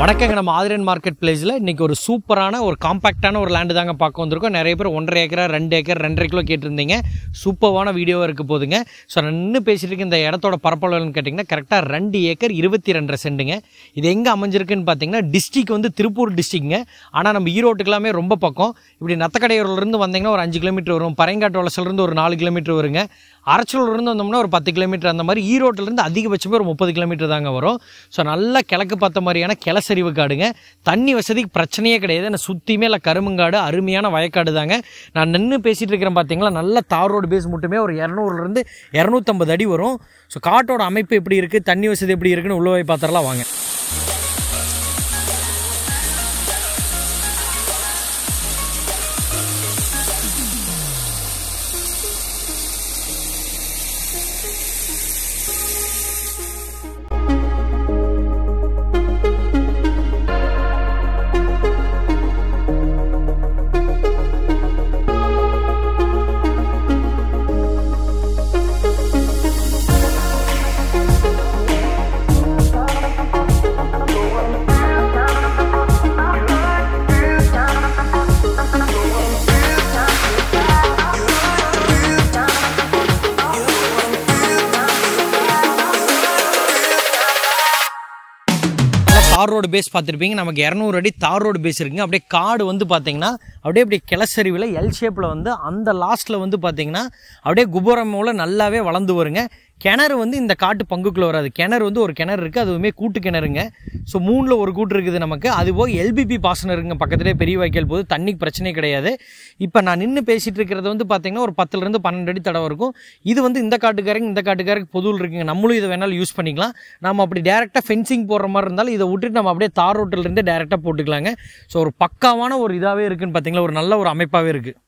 வணக்கங்க நம்ம ஆதிரன் மார்க்கெட் பிளேஸில் இன்றைக்கி ஒரு சூப்பரான ஒரு காம்பாக்டான ஒரு லேண்டு தாங்க பார்க்க வந்திருக்கோம். நிறைய பேர் ஒன்றரை ஏக்கரா ரெண்டு ஏக்கர் ரெண்டரை கிலோ கேட்டிருந்தீங்க. சூப்பரான வீடியோவாக இருக்க போதுங்க. ஸோ நான் நின்று பேசிட்டு இருக்க இந்த இடத்தோட பரப்பளவுன்னு கேட்டிங்கன்னா கரெக்டாக ரெண்டு ஏக்கர் இருபத்தி ரெண்டரை சென்ட்டுங்க இது எங்கே அமைஞ்சிருக்குன்னு பார்த்தீங்கன்னா டிஸ்ட்ரிக் வந்து திருப்பூர் டிஸ்ட்ரிக்ங்க ஆனால் நம்ம ஈரோட்டுக்கெல்லாமே ரொம்ப பக்கம். இப்படி நத்தக்கடையூர்லேருந்து வந்தீங்கன்னா ஒரு அஞ்சு கிலோமீட்டர் வரும். பரங்காட்டு வளசிலிருந்து ஒரு நாலு கிலோமீட்டர் வருங்க. அரச்சலூர்லேருந்து வந்தோம்னா ஒரு பத்து கிலோமீட்டர். அந்த மாதிரி ஈரோட்டிலேருந்து அதிகபட்சமே ஒரு முப்பது கிலோமீட்டர் தாங்க வரும். ஸோ நல்லா கிழக்கு பார்த்த மாதிரியான கிளசரிவு காடுங்க. தண்ணி வசதிக்கு பிரச்சனையே கிடையாது. நான் சுற்றியுமே இல்லை கரும்புங்காடு அருமையான வயக்காடு தாங்க. நான் நின்று பேசிகிட்டு இருக்கிறேன் பார்த்தீங்களா நல்ல தார் ரோடு பேஸ் மட்டுமே ஒரு இரநூறுலேருந்து இரநூத்தம்பது அடி வரும். ஸோ காட்டோட அமைப்பு எப்படி இருக்குது தண்ணி வசதி எப்படி இருக்குன்னு உள்ள போய் பார்த்துடலாம் வாங்க. うん。தார் ரோடு பேஸ் பார்த்துருப்பீங்க. நமக்கு இரநூறு அடி தார் ரோடு பேஸ் இருக்குங்க. அப்படியே காடு வந்து பார்த்தீங்கன்னா அப்படியே அப்படியே கிளசரிவில் எல் ஷேப்பில் வந்து அந்த லாஸ்ட்டில் வந்து பார்த்தீங்கன்னா அப்படியே குபுரம் மூலம் நல்லாவே வளர்ந்து வருங்க. கிணறு வந்து இந்த காட்டு பங்குக்குள்ளே வராது. கிணறு வந்து ஒரு கிணறு இருக்குது அதுவுமே கூட்டு கிணறுங்க. ஸோ மூணில் ஒரு கூட்டு இருக்குது நமக்கு. அது போக எல்பிபி பாசனம் இருக்குங்க. பக்கத்துலேயே பெரிய வாய்க்கால் போது தண்ணிக்கு பிரச்சனை கிடையாது. இப்போ நான் நின்று பேசிகிட்டு இருக்கிறது வந்து பார்த்திங்கன்னா ஒரு பத்துலேருந்து பன்னெண்டு அடி தடவை இருக்கும். இது வந்து இந்த காட்டுக்காரங்க இந்த காட்டுக்காரங்க பொதுவில் இருக்குங்க. நம்மளும் இதை வேணாலும் யூஸ் பண்ணிக்கலாம். நம்ம அப்படி டேரெக்டாக ஃபென்சிங் போடுற மாதிரி இருந்தாலும் இதை விட்டுட்டு நம்ம அப்படியே தார் ரோட்டிலேருந்து டேரெக்டாக போட்டுக்கலாங்க. ஸோ ஒரு பக்காவான ஒரு இதாகவே இருக்குதுன்னு பார்த்திங்களா ஒரு நல்ல ஒரு அமைப்பாகவே இருக்குது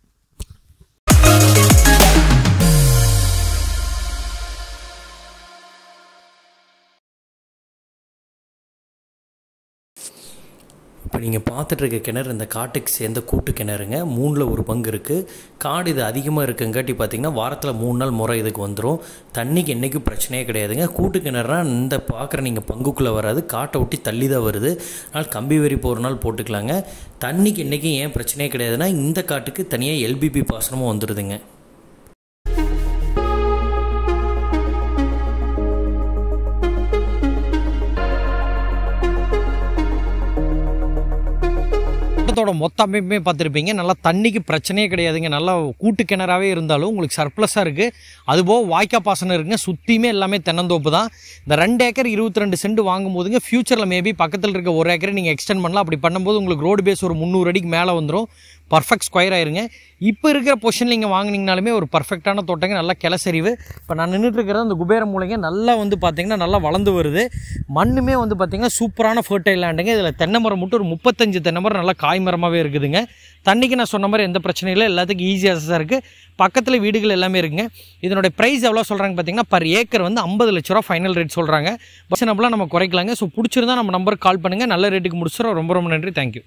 இப்போ நீங்கள் பார்த்துட்டு இருக்க கிணறு இந்த காட்டுக்கு சேர்ந்த கூட்டு கிணறுங்க மூணில் ஒரு பங்கு இருக்குது காடு இது அதிகமாக இருக்குங்காட்டி பார்த்தீங்கன்னா வாரத்தில் மூணு நாள் முறை இதுக்கு வந்துடும் தண்ணிக்கு என்றைக்கும் பிரச்சனையே கிடையாதுங்க. கூட்டு கிணறுனா இந்த பார்க்குற நீங்கள் பங்குக்குள்ளே வராது. காட்டை ஒட்டி தள்ளி தான் வருது. அதனால் கம்பி வரி போகிற நாள் போட்டுக்கலாங்க. தண்ணிக்கு என்றைக்கும் ஏன் பிரச்சனையே கிடையாதுன்னா இந்த காட்டுக்கு தனியாக எல்பிபி பாசனமும் வந்துடுதுங்க தோட்டத்தோட மொத்த அமைப்புமே பார்த்துருப்பீங்க. நல்லா தண்ணிக்கு பிரச்சனையே கிடையாதுங்க. நல்லா கூட்டு கிணறாவே இருந்தாலும் உங்களுக்கு சர்ப்ளஸாக இருக்குது அதுபோக வாய்க்கா பாசனம் இருக்குங்க. சுற்றியுமே எல்லாமே தென்னந்தோப்பு தான். இந்த ரெண்டு ஏக்கர் இருபத்தி ரெண்டு சென்ட் வாங்கும் போதுங்க ஃபியூச்சரில் மேபி பக்கத்தில் இருக்க ஒரு ஏக்கரை நீங்கள் எக்ஸ்டெண்ட் பண்ணலாம். அப்படி பண்ணும்போது உங்களுக்கு ரோடு பேஸ் ஒரு முந்நூறு அடிக்கு மேலே வந்துடும் பர்ஃபெக்ட் ஸ்கொயர் ஆயிருங்க. இப்போ இருக்கிற பொசிஷனில் நீங்கள் வாங்கினீங்கனாலுமே ஒரு பர்ஃபெக்டான தோட்டங்க நல்லா கிளசரிவு இப்போ நான் நின்றுட்டுருக்கிறது அந்த குபேர மூலைங்க நல்லா வந்து பார்த்தீங்கன்னா நல்லா வளர்ந்து வருது. மண்ணுமே வந்து பார்த்தீங்கன்னா சூப்பரான ஃபர்டைல் லேண்டுங்க இதில் தென்னை மரம் மட்டும் ஒரு முப்பத்தஞ்சு தென்னை மரம் நல்லா காய் மரமாகவே இருக்குதுங்க. தண்ணிக்கு நான் சொன்ன மாதிரி எந்த பிரச்சனையும் இல்லை. எல்லாத்துக்கும் ஈஸியாக தான் இருக்குது பக்கத்தில் வீடுகள் எல்லாமே இருக்குங்க. இதனுடைய ப்ரைஸ் எவ்வளோ சொல்கிறாங்க பார்த்தீங்கன்னா பர் ஏக்கர் வந்து ஐம்பது லட்ச ரூபா ஃபைனல் ரேட் சொல்கிறாங்க பஸ் நம்மளாம் நம்ம குறைக்கலாங்க. ஸோ பிடிச்சிருந்தா நம்ம நம்பருக்கு கால் பண்ணுங்கள் நல்ல ரேட்டுக்கு முடிச்சிடும் ரொம்ப ரொம்ப நன்றி. தேங்க்யூ